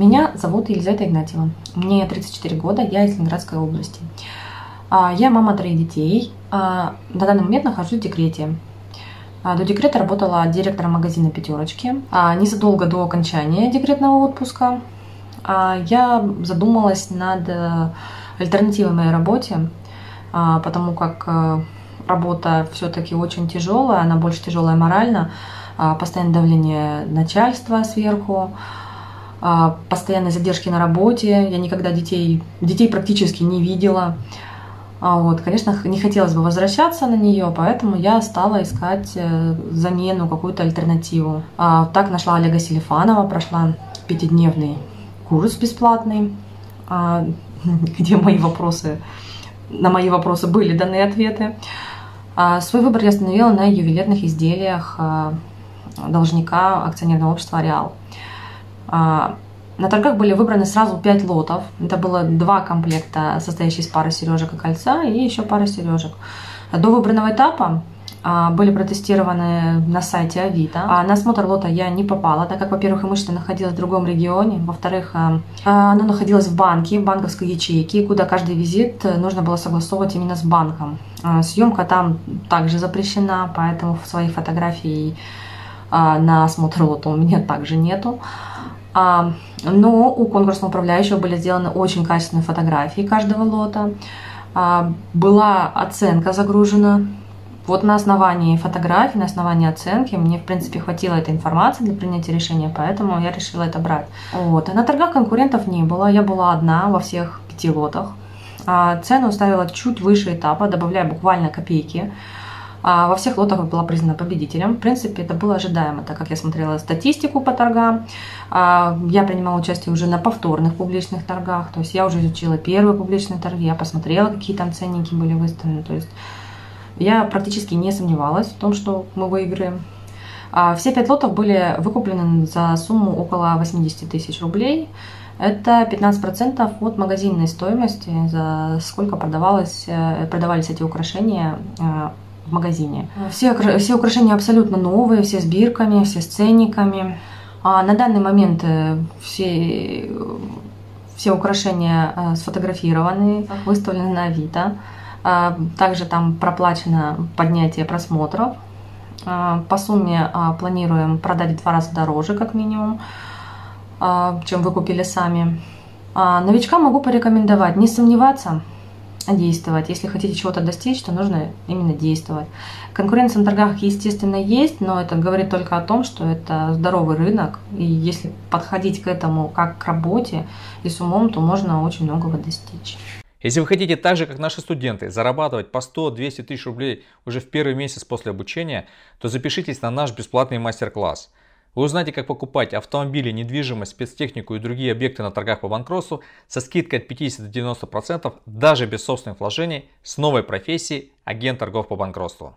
Меня зовут Елизавета Игнатьева. Мне 34 года, я из Ленинградской области. А, я мама троих детей. А, на данный момент нахожусь в декрете. А, до декрета работала директором магазина «Пятерочки». Незадолго до окончания декретного отпуска я задумалась над э, альтернативой моей работе, потому как э, работа все-таки очень тяжелая, она больше тяжелая морально, постоянное давление начальства сверху, постоянные задержки на работе. Я никогда детей, детей практически не видела. А вот, конечно, не хотелось бы возвращаться на нее, поэтому я стала искать э, замену, какую-то альтернативу. А, так нашла Олега Селифанова, прошла пятидневный курс бесплатный, а, где мои вопросы, на мои вопросы были даны ответы. А, свой выбор я остановила на ювелирных изделиях а, должника акционерного общества «Ареал». А, на торгах были выбраны сразу 5 лотов. Это было два комплекта, состоящие из пары сережек и кольца, и еще пара сережек. До выбранного этапа а, были протестированы на сайте Авито. А на осмотр лота я не попала, так как, во-первых, имущество находилось в другом регионе, во-вторых, а, оно находилось в банке, в банковской ячейке, куда каждый визит нужно было согласовывать именно с банком. Съемка там также запрещена, поэтому в своей фотографии на осмотр лота у меня также нету. А, но у конкурсного управляющего были сделаны очень качественные фотографии каждого лота. А, была оценка загружена. Вот на основании фотографий, на основании оценки мне, в принципе, хватило этой информации для принятия решения, поэтому я решила это брать. Вот. На торгах конкурентов не было, я была одна во всех пяти лотах. А, цену ставила чуть выше этапа, добавляя буквально копейки. А во всех лотах была признана победителем. В принципе, это было ожидаемо, так как я смотрела статистику по торгам. А, я принимала участие уже на повторных публичных торгах. То есть я уже изучила первые публичные торги, я посмотрела, какие там ценники были выставлены. То есть я практически не сомневалась в том, что мы выиграем. А, все пять лотов были выкуплены за сумму около 80 тысяч рублей. Это 15% от магазинной стоимости, за сколько э, продавались эти украшения э, в магазине. Все, все украшения абсолютно новые, все с бирками, все с ценниками. А на данный момент э, все, все украшения э, сфотографированы, выставлены на Авито. А, также там проплачено поднятие просмотров. А, по сумме а, планируем продать в два раза дороже, как минимум, чем вы купили сами. Новичкам могу порекомендовать не сомневаться, действовать. Если хотите чего-то достичь, то нужно именно действовать. Конкуренция на торгах, естественно, есть, но это говорит только о том, что это здоровый рынок. И если подходить к этому как к работе и с умом, то можно очень многого достичь. Если вы хотите так же, как наши студенты, зарабатывать по 100-200 тысяч рублей уже в первый месяц после обучения, то запишитесь на наш бесплатный мастер-класс. Вы узнаете, как покупать автомобили, недвижимость, спецтехнику и другие объекты на торгах по банкротству со скидкой от 50 до 90% даже без собственных вложений с новой профессией агент торгов по банкротству.